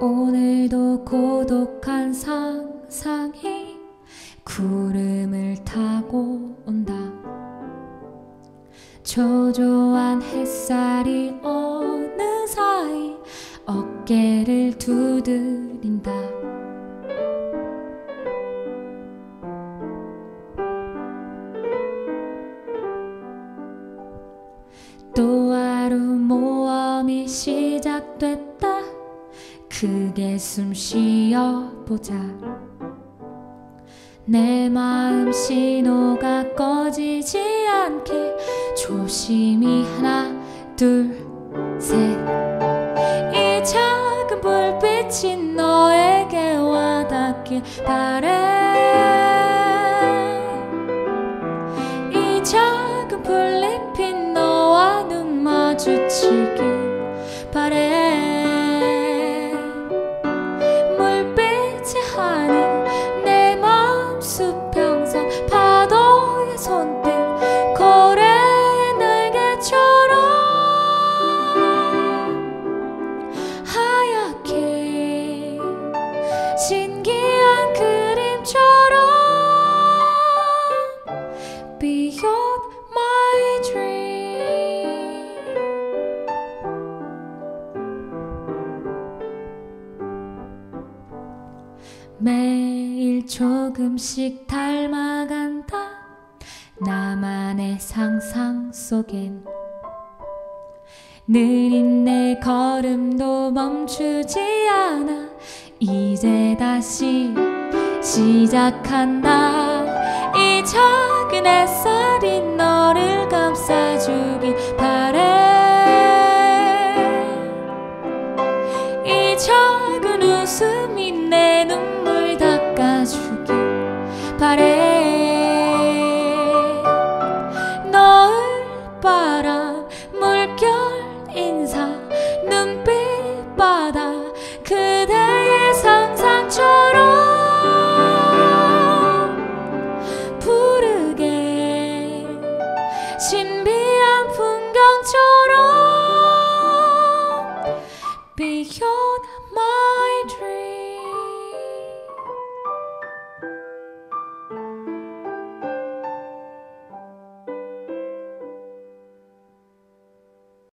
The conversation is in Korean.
오늘도 고독한 상상이 구름을 타고 온다. 초조한 햇살이 어느 사이 어깨를 두드린다. 또 하루 모험이 시작됐다 크게 숨 쉬어보자. 내 마음 신호가 꺼지지 않게 조심히 하나 둘셋 이 작은 불빛이 너에게 와닿길 바래. 이 작은 풀잎이 너와 눈 마주치길 바래 매일 조금씩 닮아간다. 나만의 상상 속엔 느린 내 걸음도 멈추지 않아. 이제 다시 시작한다. 이 작은 감싸주